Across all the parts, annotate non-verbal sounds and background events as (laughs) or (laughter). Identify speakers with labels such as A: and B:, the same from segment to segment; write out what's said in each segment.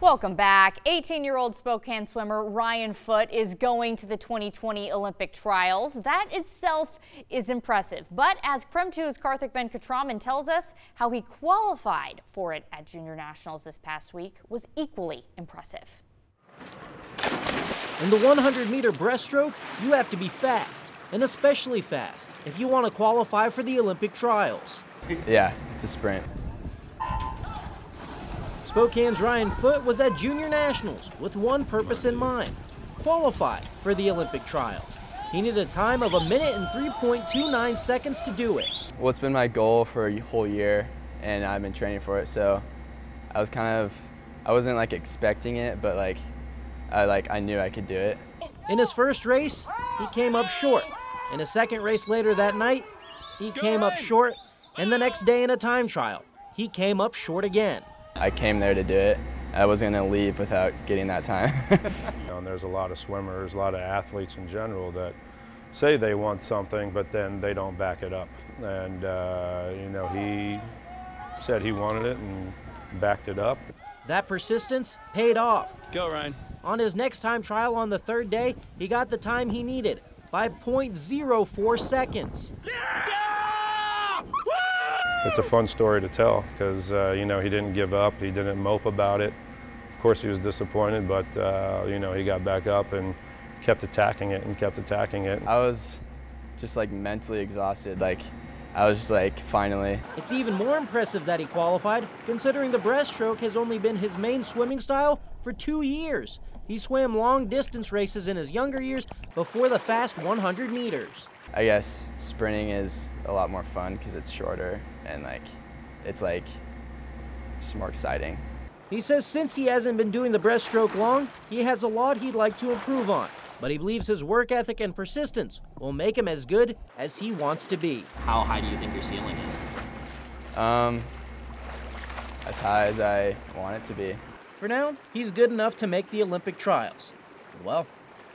A: Welcome back. 18-year-old Spokane swimmer Ryan Foote is going to the 2020 Olympic trials. That itself is impressive. But as KREM 2's Karthik Venkatraman tells us, how he qualified for it at Junior Nationals this past week was equally impressive.
B: In the 100-meter breaststroke, you have to be fast, and especially fast, if you want to qualify for the Olympic trials.
C: Yeah, it's a sprint.
B: Spokane's Ryan Foote was at Junior Nationals with one purpose in mind qualify for the Olympic trials. He needed a time of a minute and 3.29 seconds to do it.
C: Well, it's been my goal for a whole year, and I've been training for it, so I was kind of, I wasn't like expecting it, but like, I like, I knew I could do it.
B: In his first race, he came up short. In a second race later that night, he came up short, and the next day in a time trial, he came up short again.
C: I came there to do it. I wasn't going to leave without getting that time. (laughs)
D: and there's a lot of swimmers, a lot of athletes in general that say they want something, but then they don't back it up. And, uh, you know, he said he wanted it and backed it up.
B: That persistence paid off.
E: Go, Ryan.
B: On his next time trial on the third day, he got the time he needed by 0.04 seconds. Yeah!
D: It's a fun story to tell because, uh, you know, he didn't give up. He didn't mope about it. Of course, he was disappointed, but, uh, you know, he got back up and kept attacking it and kept attacking it.
C: I was just like mentally exhausted. Like, I was just like, finally.
B: It's even more impressive that he qualified, considering the breaststroke has only been his main swimming style for two years. He swam long distance races in his younger years before the fast 100 meters.
C: I guess sprinting is a lot more fun because it's shorter and like it's like just more exciting.
B: He says since he hasn't been doing the breaststroke long, he has a lot he'd like to improve on. But he believes his work ethic and persistence will make him as good as he wants to be.
F: How high do you think your ceiling is?
C: Um, as high as I want it to be.
B: For now, he's good enough to make the Olympic trials. Well,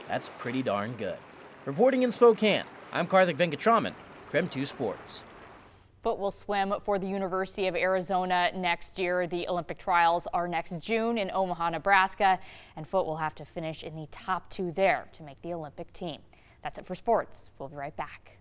B: that's pretty darn good. Reporting in Spokane, I'm Karthik Venkatraman, KREM 2 Sports.
A: Foote will swim for the University of Arizona next year. The Olympic trials are next June in Omaha, Nebraska, and Foote will have to finish in the top two there to make the Olympic team. That's it for sports. We'll be right back.